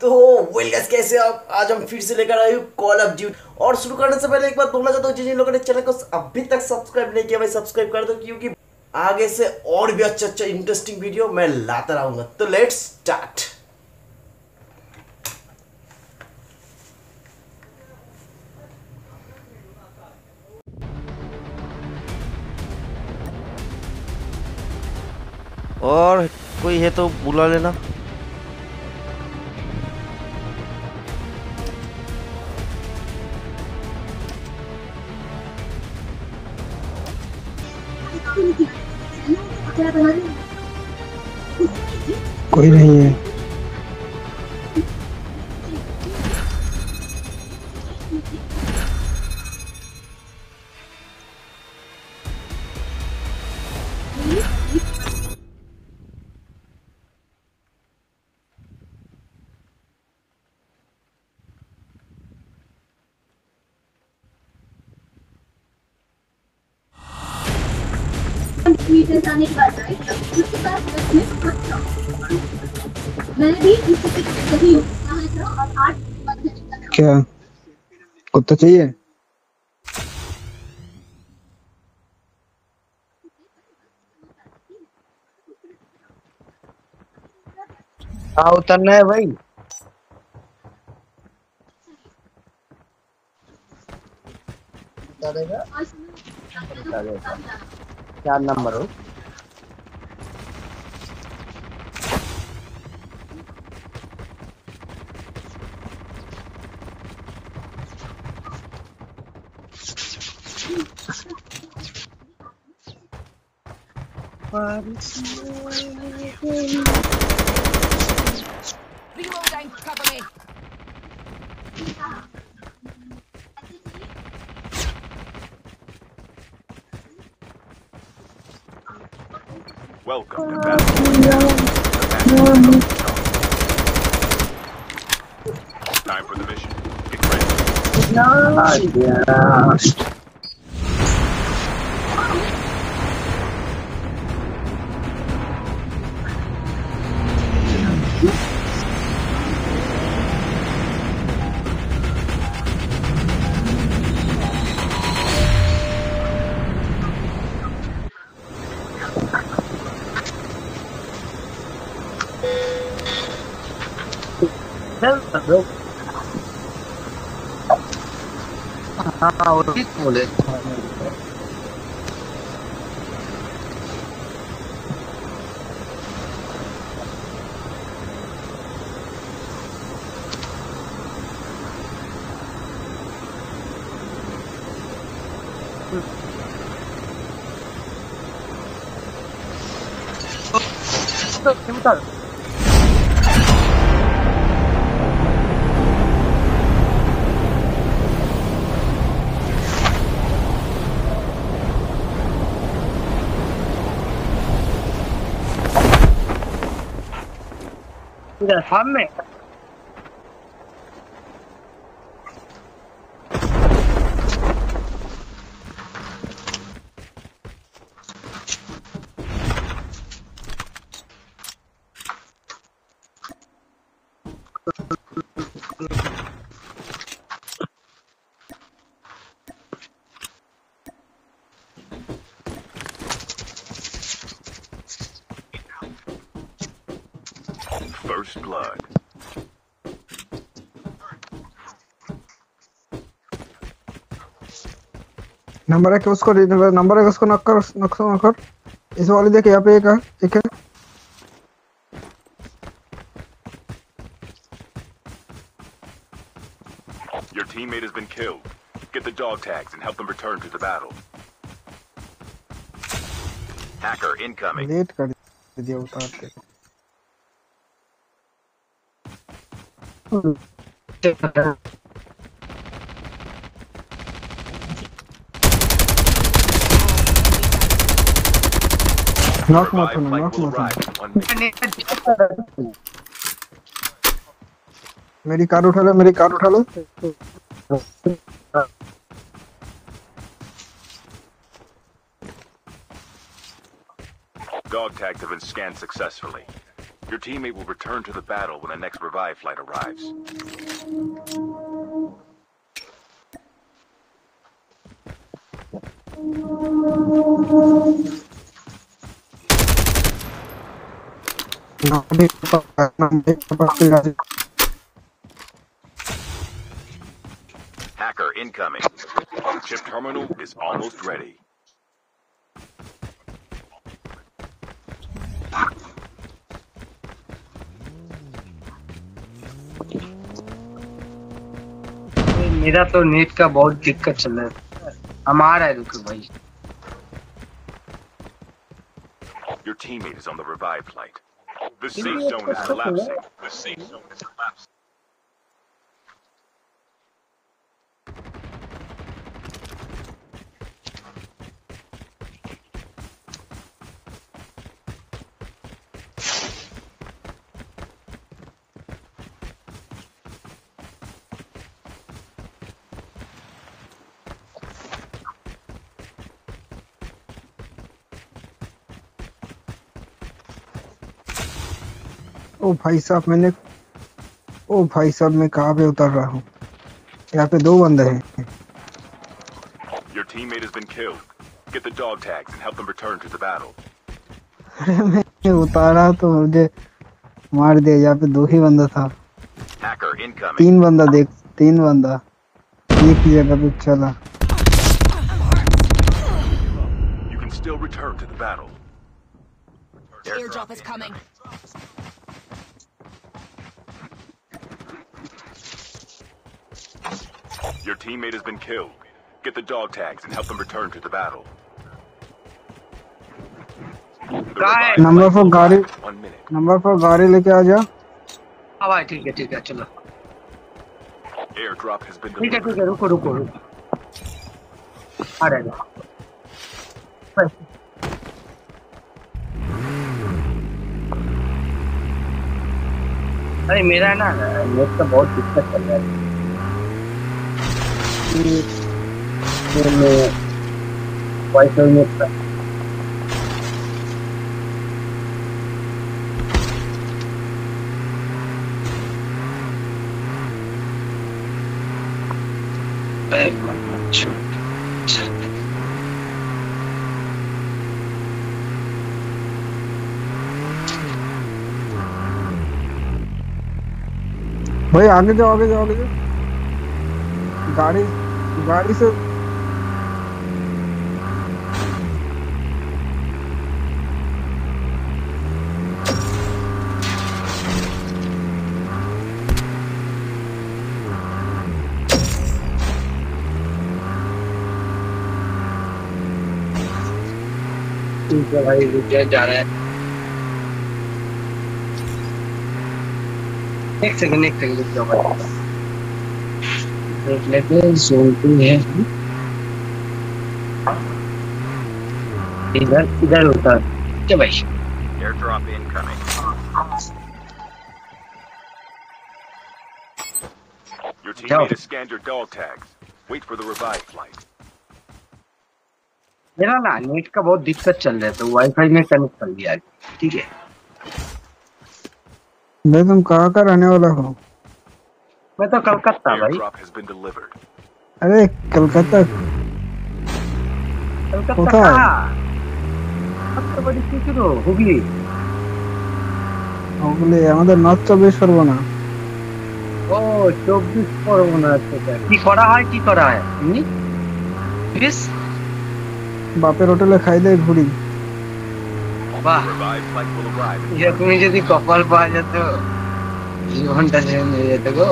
तो well guys कैसे हो आप? आज हम फिर से लेकर आए कॉल ऑफ़ ड्यूटी और शुरू करने से पहले एक बात बोलना चाहता हूँ, जिन लोगों ने चैनल को अभी तक सब्सक्राइब नहीं किया, भाई सब्सक्राइब कर दो, क्योंकि आगे से और भी अच्छा अच्छा इंटरेस्टिंग वीडियो मैं लाता रहूँगा। तो लेट्स स्टार्ट और कोई है तो बुला लेना। कोई नहीं है। क्या? कुत्ता चाहिए? हाँ उतरना है भाई? चार नंबर हो? Reloading, cover me. Welcome to Battle. Time for the mission. Get ready. चल रुक हाँ वही बोले 也还没。First blood. नंबर है कि उसको नंबर है कि उसको नॉक कर नॉक कर नॉक कर इस वाले देख यहाँ पे एक है एक है Your teammate has been killed. Get the dog tags and help them return to the battle. Hacker incoming. Late कर दिया उतार के नॉक मत Revived होना flight नॉक will मत होना arrive in one minute. मेरी कार उठा लो मेरी कार उठा लो Dog tags have been scanned successfully. Your teammate will return to the battle when the next revive flight arrives. Hacker incoming. Chip terminal is almost ready. मेरा तो net का बहुत दिक्कत चल रहा है हम आ रहे हैं रुको भाई Your teammate is on the revive flight. The safe zone is collapsing. The safe zone is collapsing. ओ भाई साहब मैंने ओ भाई साहब मैं कहाँ पे उतर रहा हूँ यहाँ पे दो बंदे हैं Your teammate has been killed. Get the dog tags and help them return to the battle. अरे मैं उतारा तो मुझे मार दिया यहाँ पे दो ही बंदा था Hacker incoming. तीन बंदा देख तीन बंदा एक ही जगह पे चला You can still return to the battle. Airdrop is coming. Your teammate has been killed. Get the dog tags and help them return to the battle. The Guy- revive Number flight for will गाड़ी arrive in One minute. Number पर गाड़ी लेके आ जा हाँ भाई ठीक है ठीक है चलो Airdrop has been ठीक है delivered. ठीक है रुको रुको रुको आ रहे हैं। अरे मेरा ना नेट का बहुत दिक्कत चल रहा है वाईफाई नेट का भाई आगे जाओ आगे जाओ आगे जाओ। गाड़ी गाड़ी से भाई जा रहा है। एक सेकंड एक सेकंड रुक जाओ भाई। हैं जोन टू है इधर इधर होता है क्या भाई Airdrop incoming. Your teammate has scanned your dog tags. Wait for the revive flight. मेरा ना नेट का बहुत दिक्कत चल रहा है तो वाईफाई में कनेक्ट कर लिया है। ठीक है भाई तुम कहाँ का रहने वाला हो मैं तो कलकत्ता भाई Airdrop has been delivered. अरे कलकत्ता कलकत्ता কোথায়? कहाँ सबसे बड़ी चीज तो हुगली ওগুলি আমাদের নর্থ চব্বিশ পরগনা ও চব্বিশ পরগনা থেকে কি করা হয় কি করা হয় এমনি বেশ বাপের হোটেলে খাই দেয় ঘুরি বাহ Revive flight will arrive. in এরকমই যদি কপাল পাওয়া যেত জীবনটা চেঞ্জ হয়ে যেত গো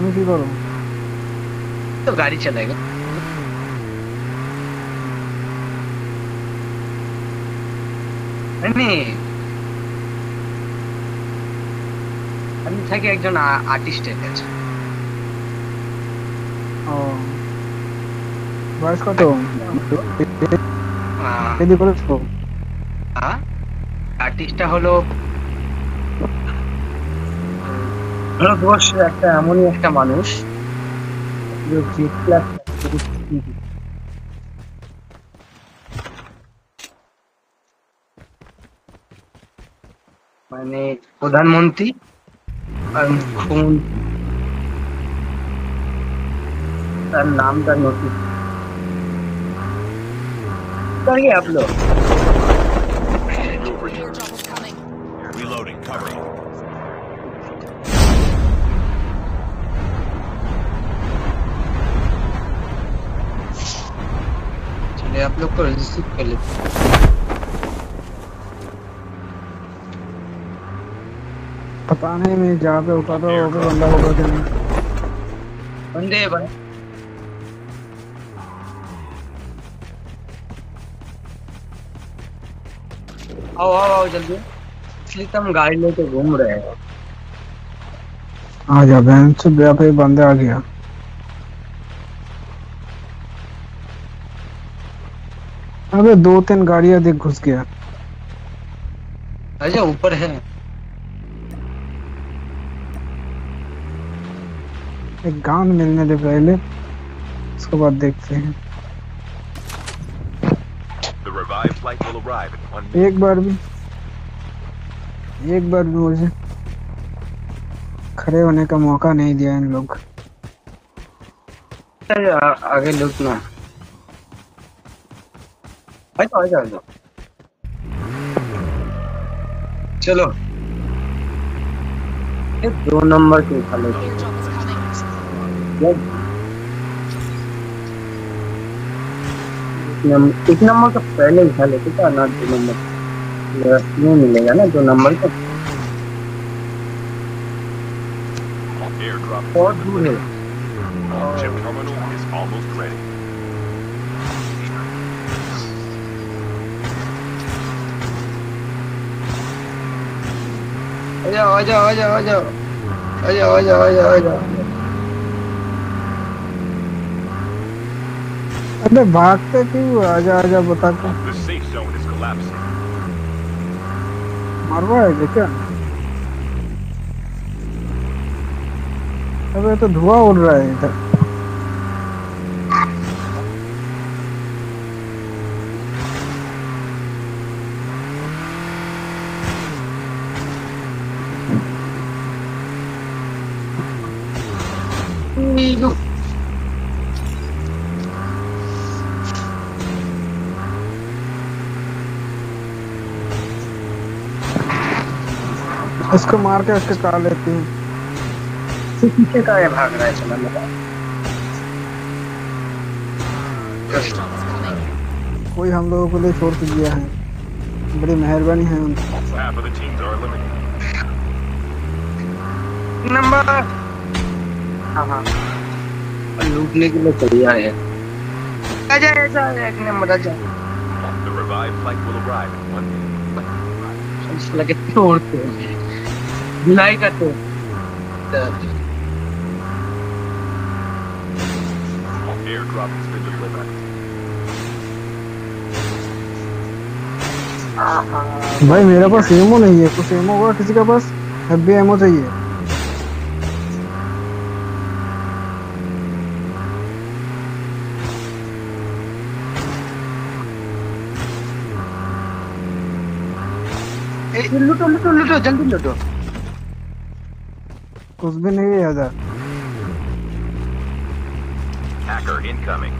তুমি কি করো? তো গাড়ি চালাएगा আমি আমি থাকি একজন আর্টিস্টের কাছে। ও। বয়স কত? আর্টিস্টটা হলো ভারতবর্ষ একটা এমনই একটা মানুষ মানে প্রধানমন্ত্রী আর মুখ্যমন্ত্রী। তার নামটা নতুন। তাই Reloading, covering. Me. आप लोग को रिसीव कर लेते हैं। पता नहीं मैं जहाँ पे उतरा था पे बंदा होगा कि नहीं बंदे बन आओ आओ आओ जल्दी इसलिए तो हम गाड़ी लेके घूम रहे हैं आ जा बहन से यहाँ पे बंदे आ गया अबे दो तीन गाड़ियाँ देख घुस गया। अच्छा ऊपर है। एक गान मिलने दे पहले उसके बाद देखते हैं. एक बार भी एक बार भी मुझे खड़े होने का मौका नहीं दिया इन लोग। आगे लुटना। आजा चलो। ये दो नंबर के उठा लेते. एक नंबर का पहले उठा लेते क्या ना दो नंबर। नहीं मिलेगा ना दो नंबर का. बहुत दूर है। जाओ आ जाओ आ जाओ आ जाओ। आ जाओ आ जाओ आ जाओ आ जाओ। अरे भागते क्यों? आजा आजा बता के. मरवा है क्या? अबे तो धुआँ उड़ रहा है इधर। इसको मार के इसके कार लेती हूँ पीछे का भाग रहा है चला coming. कोई हम लोगों को लिए छोड़ के गया है बड़ी मेहरबानी है उनकी. नंबर हाँ हाँ। लूटने के लिए चली आए हैं आजा, एक नंबर आजा The revived flight will arrive in one minute. इस लगे तोड़ते हैं धुलाई करते हैं Airdrop has been delivered. भाई मेरे पास एमओ नहीं है। कुछ एमओ होगा किसी का पास? भी एमो चाहिए। लूटो लूटो लूटो जल्दी लूटो। कुछ भी नहीं है इधर Hacker incoming.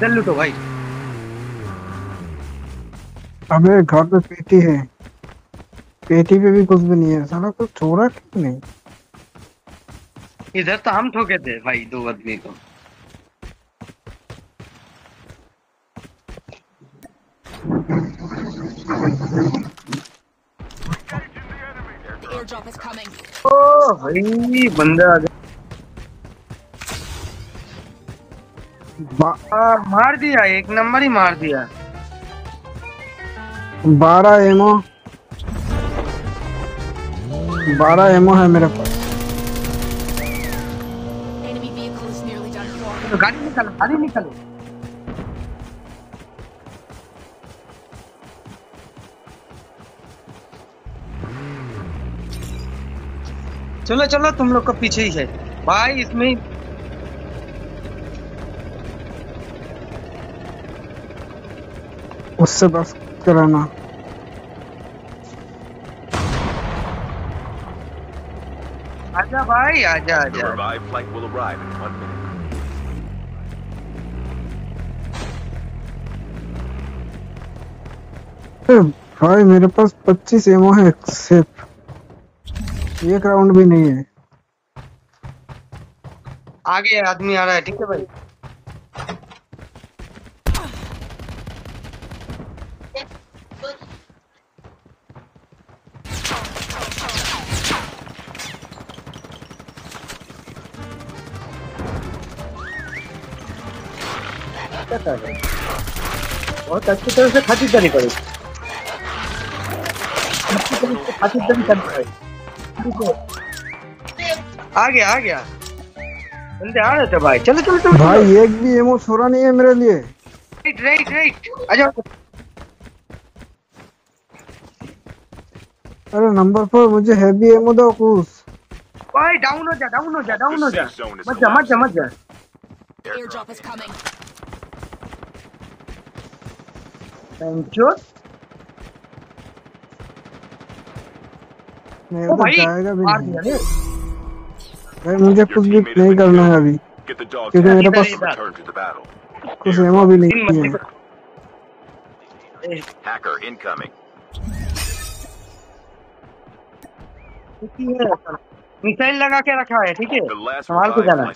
चल लूटो भाई। अबे घर पे पेटी है। पेटी पे भी कुछ भी नहीं है। साला कुछ छोड़ा क्यों नहीं? इधर तो हम ठोके थे भाई दो आदमी को The airdrop is coming. ओ भाई बंदे आ गए बा- मार दिया एक नंबर ही मार दिया। बारह एमओ। बारह एमओ है मेरे पास. तो गाड़ी निकालो गाड़ी निकालो। चलो चलो तुम लोग का पीछे ही है। भाई इसमें उससे बस कराना। आजा भाई आजा आजा। भाई मेरे पास 25 एमओ है। सिर्फ़ एक राउंड भी नहीं है। आगे आदमी आ रहा है ठीक है भाई? क्या कर रहे हैं? बहुत अच्छी तरह से खातिरदारी करो। अच्छी तरह से खातिरदारी करनी है आ गया आ गया बंदे आ रहे थे भाई। चलो चलो चलो भाई एक भी एमओ छोड़ा नहीं है मेरे लिए। राइट राइट राइट आ जाओ। अरे नंबर पर मुझे हैवी एमओ दो कुछ भाई डाउन हो जा डाउन हो जा डाउन हो जा। मत जा मत जा मत जा। Airdrop is coming. Thank you भाई जाएगा भी नहीं। भाई मुझे कुछ भी नहीं करना है अभी। क्योंकि मेरे पास. कुछ एमओ भी नहीं है Hacker incoming. मिसाइल लगा के रखा है ठीक है? संभाल के जाना.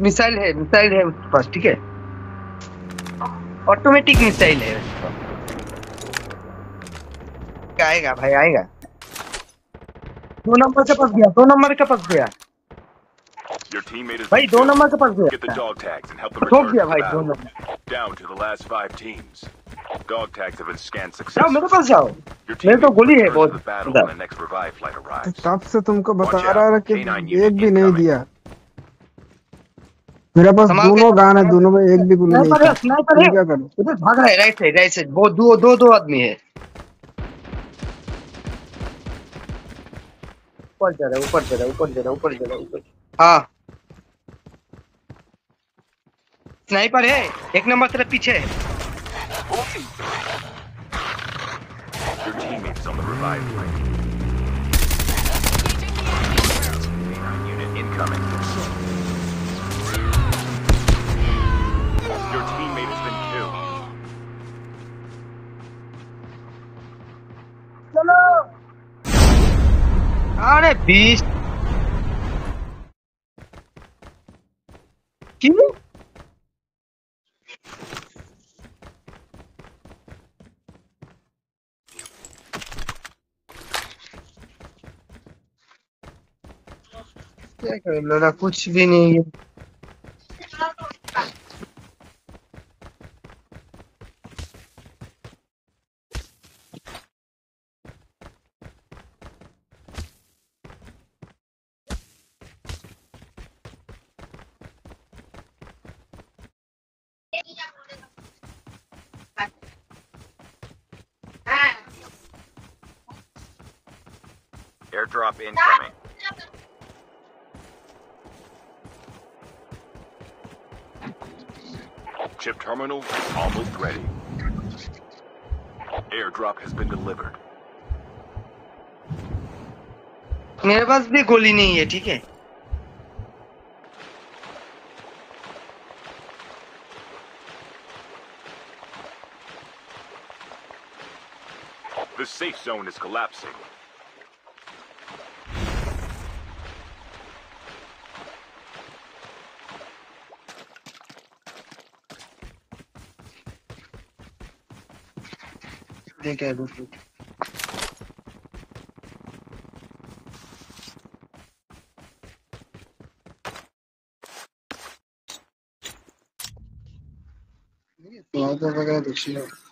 मिसाइल है मिसाइल है उसके पास ठीक है? ऑटोमेटिक मिसाइल है उसके आएगा भाई आएगा दो नंबर के पास गया दो नंबर के पास गया भाई दो नंबर के पास गया ठोक दिया भाई दो number Down to the last five teams. Dog tags have been scanned जाओ मेरे successfully. पास जाओ मेरे तो गोली है to बहुत the battle the next revived flight arrives. तब से तुमको बता. रहा है कि K9 एक भी नहीं दिया मेरे पास दोनों गान है दोनों में एक भी गोली नहीं स्नाइपर है। क्या करूँ। उधर भाग रहा है राइट साइड राइट साइड वो दो दो दो आदमी है। ऊपर जा रहा है ऊपर जा रहा है ऊपर जा रहा है ऊपर जा रहा है ऊपर। हाँ। स्नाइपर है एक नंबर तेरे पीछे है। Your अरे बीस। क्यों? कुछ भी नहीं Chip terminal is almost ready. Airdrop has been delivered. मेरे पास भी गोली नहीं है ठीक है The safe zone is collapsing. देख है दूसरी वगैरह देख